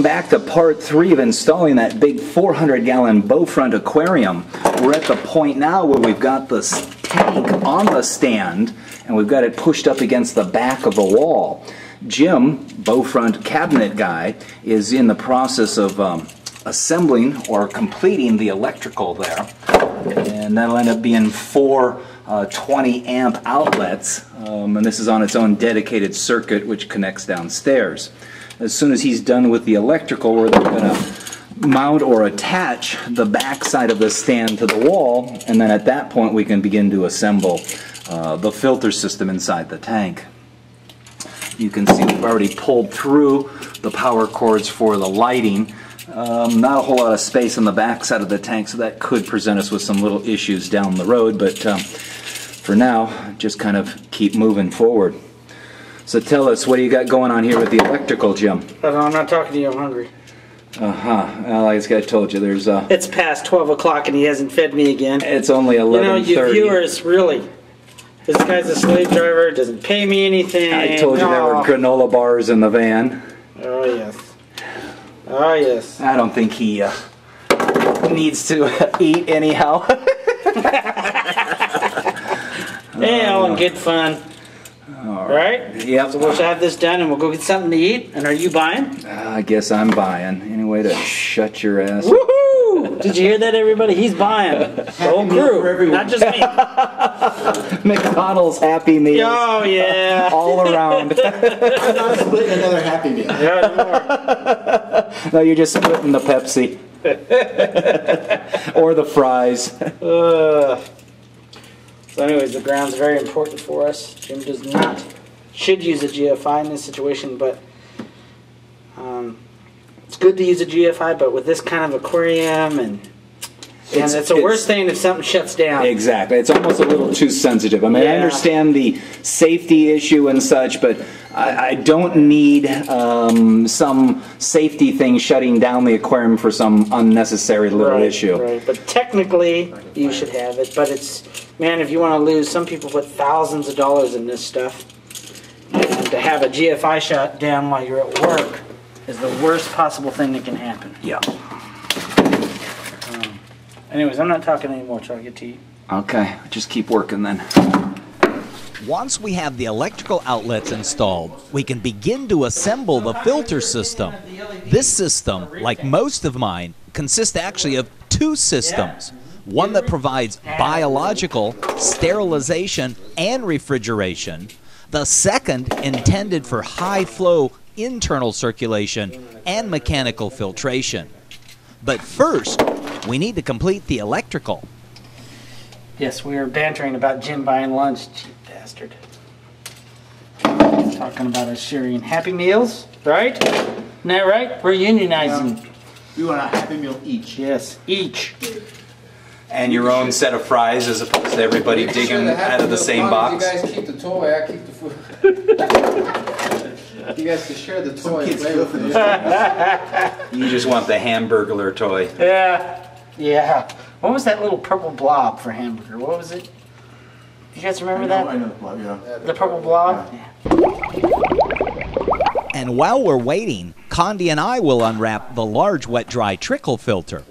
welcome back to part three of installing that big 400 gallon Bowfront aquarium. We're at the point now where we've got this tank on the stand and we've got it pushed up against the back of the wall. Jim, Bowfront cabinet guy, is in the process of um, assembling or completing the electrical there. And that'll end up being four uh, 20 amp outlets. Um, and this is on its own dedicated circuit which connects downstairs. As soon as he's done with the electrical, we're going to mount or attach the back side of the stand to the wall, and then at that point we can begin to assemble uh, the filter system inside the tank. You can see we've already pulled through the power cords for the lighting. Um, not a whole lot of space on the back side of the tank, so that could present us with some little issues down the road, but um, for now, just kind of keep moving forward. So tell us, what do you got going on here with the electrical, Jim? I'm not talking to you. I'm hungry. Uh huh. Well, like I told you, there's uh. It's past 12 o'clock and he hasn't fed me again. It's only 11:30. You know, you viewers, really. This guy's a slave driver. Doesn't pay me anything. I told you there were granola bars in the van. Oh yes. Oh yes. I don't think he uh, needs to eat anyhow. hey, all in good fun. All right. right? Yep. So we'll have this done and we'll go get something to eat. And are you buying? Uh, I guess I'm buying. Any way to shut your ass? Woohoo! Did you hear that, everybody? He's buying. The whole crew, not just me. McDonald's Happy Meal. Oh yeah. All around. I'm not splitting another Happy Meal. Yeah, no, you're just splitting the Pepsi. or the fries. Uh, so anyways, the ground's very important for us. Jim does not, should use a GFI in this situation, but um, it's good to use a GFI, but with this kind of aquarium and and It's- it's, the it's- worst thing if something shuts down. Exactly. It's almost a little too sensitive. I mean, I understand the safety issue and such, but I, I don't need um, some safety thing shutting down the aquarium for some unnecessary little right, issue. Right, but technically you should have it. But it's man, if you want to lose, some people put thousands of dollars in this stuff, and to have a GFI shut down while you're at work is the worst possible thing that can happen. Yeah. Anyways, I'm not talking anymore I get to eat. Okay. Just keep working then. Once we have the electrical outlets installed, we can begin to assemble the filter system. This system, like most of mine, consists actually of two systems. One that provides biological, sterilization, and refrigeration. The second intended for high flow internal circulation and mechanical filtration. But first, we need to complete the electrical. Yes, we were bantering about Jim buying lunch, cheap bastard. Talking about us sharing Happy Meals, right? Isn't that right? We're unionizing. We want a Happy Meal each. Yes, each. And your own set of fries as opposed to everybody digging out of the same box. You guys keep the toy, I keep the food. you guys can share the toy kids play with for. You just want the hamburglar toy. Yeah. Yeah. What was that little purple blob for hamburger? What was it? You guys remember I know, I that? know the plug, yeah. The purple blob? And while we're waiting, Condi and I will unwrap the large wet dry trickle filter.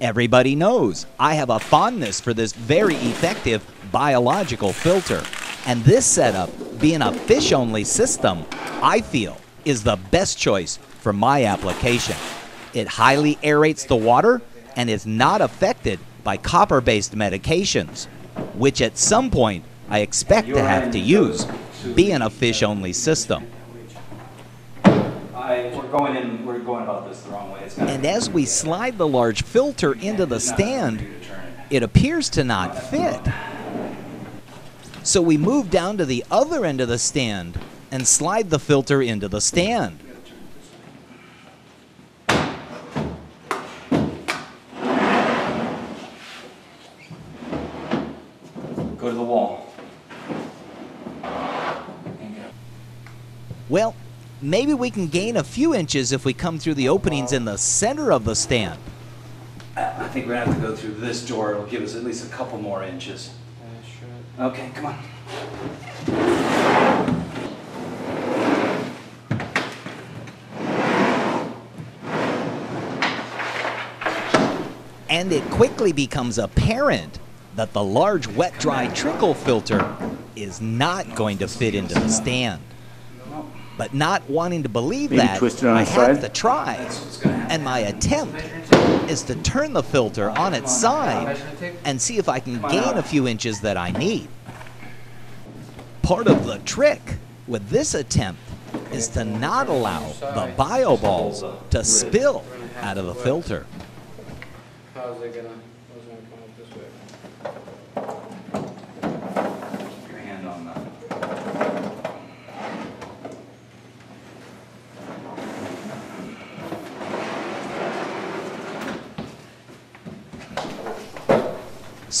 Everybody knows I have a fondness for this very effective biological filter. And this setup, being a fish only system, I feel is the best choice for my application. It highly aerates the water and is not affected by copper based medications, which at some point I expect to have to use, being a fish only system. I, we're going in. We're going about this the wrong way. And as we slide the large filter into the stand, it appears to not fit. So we move down to the other end of the stand and slide the filter into the stand. Well, maybe we can gain a few inches if we come through the openings in the center of the stand. I think we're going to have to go through this door. It'll give us at least a couple more inches. Okay, come on. And it quickly becomes apparent that the large wet-dry trickle filter is not going to fit into the stand. But not wanting to believe Maybe that, twist it on I its have side? to try. And my attempt is to turn the filter on its side and see if I can gain a few inches that I need. Part of the trick with this attempt is to not allow the bio balls to spill out of the filter. How's it gonna, how's it gonna come up this way? Your hand on that.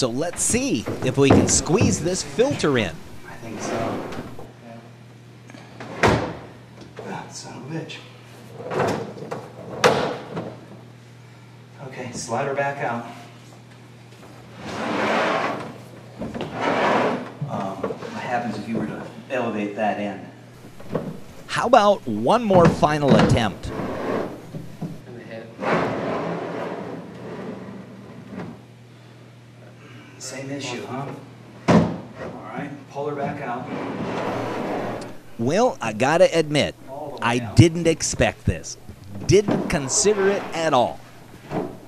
So let's see if we can squeeze this filter in. I think so. Ah, son of a bitch. Okay, slide her back out. Um, what happens if you were to elevate that end? How about one more final attempt? In the head. Issue, huh? All right, pull her back out. Well, I gotta admit, I didn't expect this. Didn't consider it at all.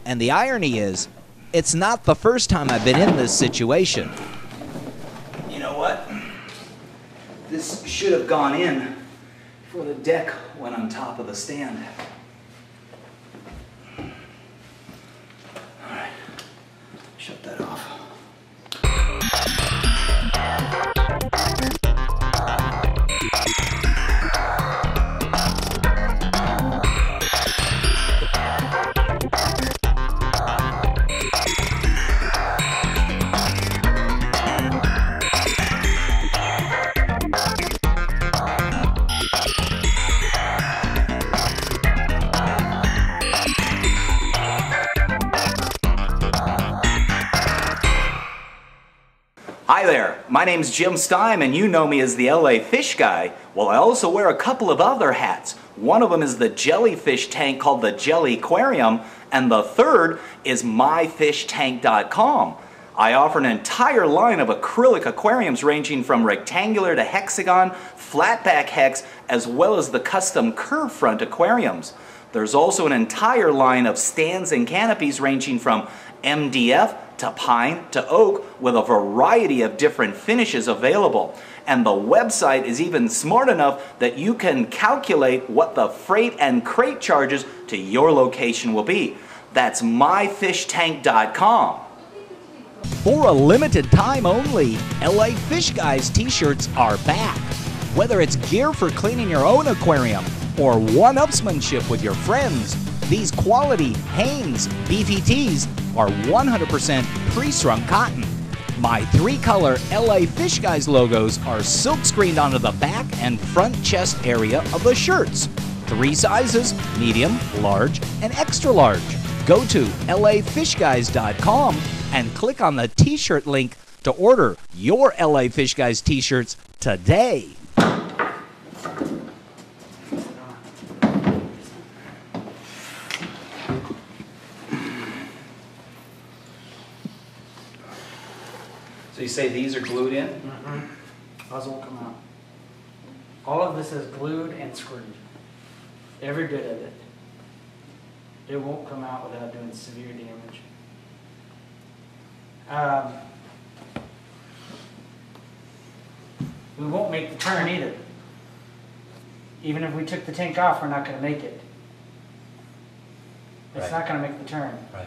And the irony is, it's not the first time I've been in this situation. You know what? This should have gone in before the deck went on top of the stand. Hi there, my name's Jim Stime, and you know me as the LA Fish Guy. Well, I also wear a couple of other hats. One of them is the jellyfish tank called the Jelly Aquarium, and the third is myfishtank.com. I offer an entire line of acrylic aquariums ranging from rectangular to hexagon, flatback hex, as well as the custom curve front aquariums. There's also an entire line of stands and canopies ranging from MDF to pine to oak with a variety of different finishes available. And the website is even smart enough that you can calculate what the freight and crate charges to your location will be. That's myfishtank.com. For a limited time only, LA Fish Guys t shirts are back. Whether it's gear for cleaning your own aquarium or one upsmanship with your friends, these quality Hanes tees are 100% pre strung cotton. My three color LA Fish Guys logos are silk screened onto the back and front chest area of the shirts. Three sizes medium, large, and extra large. Go to lafishguys.com and click on the t shirt link to order your LA Fish Guys t shirts today. So you say these are glued in? Mm-hmm. Those won't come out. All of this is glued and screwed. Every bit of it. It won't come out without doing severe damage. Um, we won't make the turn either. Even if we took the tank off, we're not going to make it. It's Right. not going to make the turn. Right.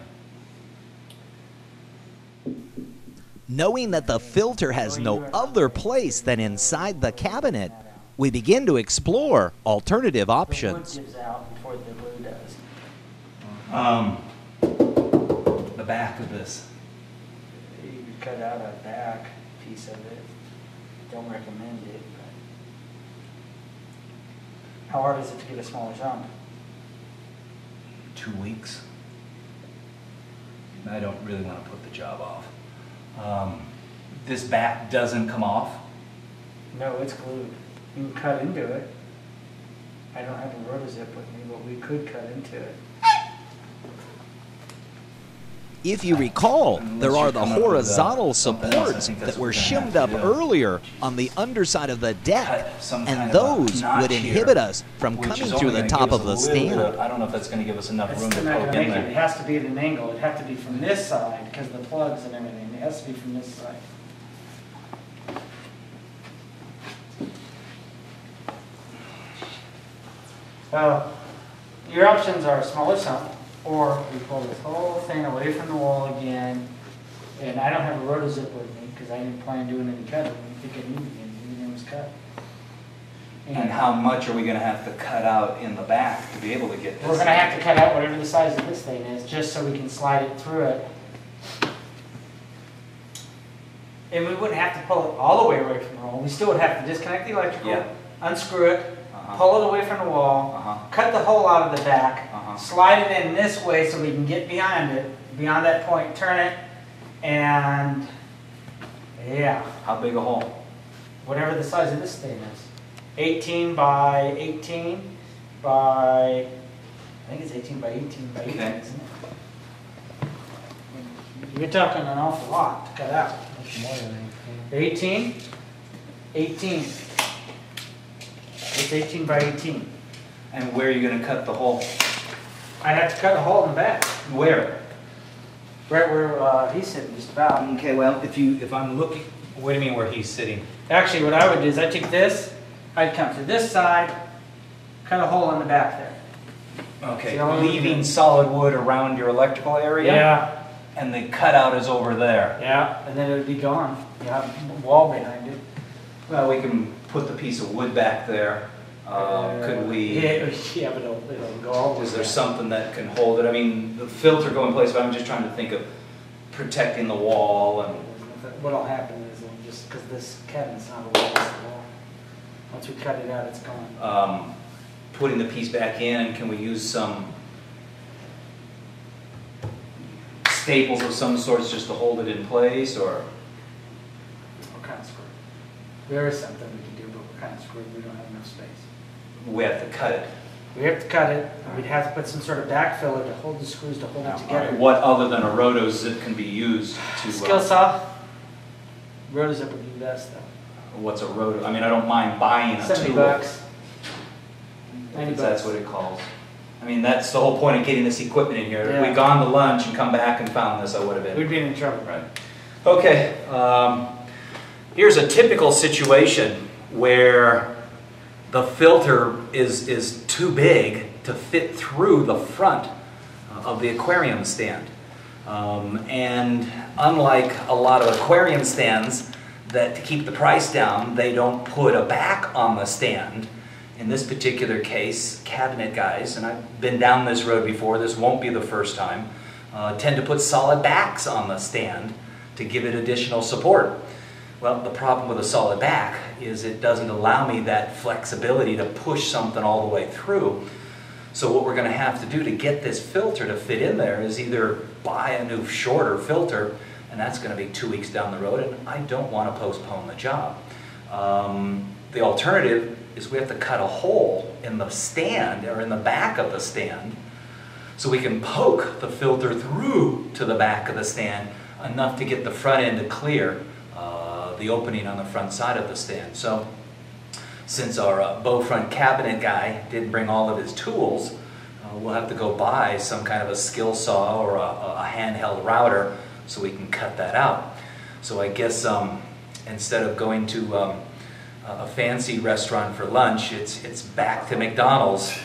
Knowing that the filter has no other place than inside the cabinet, we begin to explore alternative options. gives out before the glue does. Um, the back of this. Cut out a back piece of it. Don't recommend it, but. How hard is it to get a smaller sump? two weeks. I don't really want to put the job off. Um, this back doesn't come off. No, it's glued. You can cut into it. I don't have a rotozip with me, but we could cut into it. If you recall, there are the horizontal supports that were shimmed up earlier on the underside of the deck, and those would inhibit us from coming through the top of the stand. I don't know if that's going to give us enough room to poke in make it, it has to be at an angle, it'd have to be from this side, because the plugs and everything, it has to be from this side. So, your options are a smaller sump, or we pull this whole thing away from the wall again, and I don't have a rotozip with me, because I didn't plan on doing any cutting, I didn't think I needed any, everything was cut. And how much are we going to have to cut out in the back to be able to get this? We're gonna have to cut out whatever the size of this thing is, just so we can slide it through it. And we wouldn't have to pull it all the way away from the wall, we still would have to disconnect the Yeah. electrical, unscrew it, Uh-huh. pull it away from the wall, Uh-huh. cut the hole out of the back, Slide it in this way so we can get behind it, beyond that point, turn it, and, yeah, How big a hole? whatever the size of this thing is. Eighteen by eighteen by, I think it's eighteen by eighteen by eighteen, Okay. isn't it? You're talking an awful lot to cut out. Eighteen? Eighteen. It's eighteen by eighteen. And where are you going to cut the hole? I'd have to cut a hole in the back, Where? right where, uh, he's sitting just about. Okay, well, if you, if I'm looking, what do you mean where he's sitting? Actually, what I would do is I'd take this, I'd come to this side, cut a hole in the back there. Okay, I'm leaving solid wood around your electrical area? Yeah, And the cutout is over there? yeah, and then it would be gone. You have a wall behind it. Well, we can put the piece of wood back there. Uh, Could we, Yeah, yeah, but it'll, it'll go all the way is there back. something that can hold it? I mean, the filter go in place, but I'm just trying to think of protecting the wall and, What'll happen is it'll just, because this cabinet's not a wall, it's a wall. Once we cut it out, it's gone. um, putting the piece back in, can we use some staples of some sorts just to hold it in place, or? What kind of screw? There is something we can do, but what kind of screw? We don't have enough space. We have to cut it. We have to cut it, and we'd have to put some sort of back filler to hold the screws to hold it All right, together. What other than a roto zip can be used to? uh, Skill saw? Rotozip would be best though. What's a roto, I mean, I don't mind buying a tool. Seventy bucks. Ninety If that's bucks. what it calls. I mean, that's the whole point of getting this equipment in here. If Yeah. we'd gone to lunch and come back and found this, I would have been. We'd be in trouble. Right. Okay, um, here's a typical situation where the filter is, is too big to fit through the front of the aquarium stand. Um, and unlike a lot of aquarium stands that to keep the price down, they don't put a back on the stand. In this particular case, cabinet guys, and I've been down this road before, this won't be the first time, uh, tend to put solid backs on the stand to give it additional support. Well, the problem with a solid back is it doesn't allow me that flexibility to push something all the way through. So what we're going to have to do to get this filter to fit in there is either buy a new shorter filter, and that's going to be two weeks down the road, and I don't want to postpone the job. Um, the alternative is we have to cut a hole in the stand or in the back of the stand so we can poke the filter through to the back of the stand enough to get the front end to clear the opening on the front side of the stand. So since our uh, bow front cabinet guy didn't bring all of his tools, uh, we'll have to go buy some kind of a skill saw or a, a handheld router so we can cut that out. So I guess um, instead of going to um, a fancy restaurant for lunch, it's it's back to McDonald's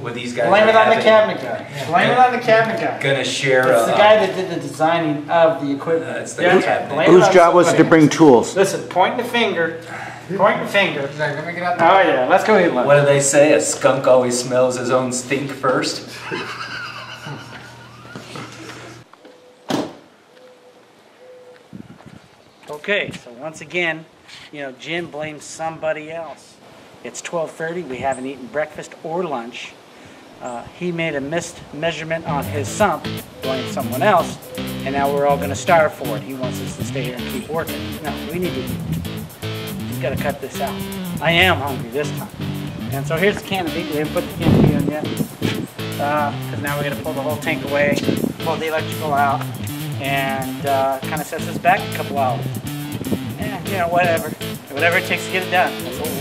with these guys. Blame are it on the cabinet guy. Blame it on the cabinet guy. Gonna share. It's the uh, guy that did the designing of the equipment. Uh, it's the That's cabinet. right. Whose job was it to bring tools? Listen, point the finger, point the finger. Let me get out Oh yeah, let's go eat lunch. What do they say? A skunk always smells his own stink first. Okay, so once again, you know, Jim blames somebody else. It's 12:30. We haven't eaten breakfast or lunch. Uh, he made a missed measurement on his sump, blamed someone else, and now we're all going to starve for it. He wants us to stay here and keep working. No, we need to eat. He's got to cut this out. I am hungry this time. And so here's the canopy. We haven't put the canopy on yet. Because now we got to pull the whole tank away, pull the electrical out. and uh, kind of sets us back a couple hours. You know, whatever. Whatever it takes to get it done.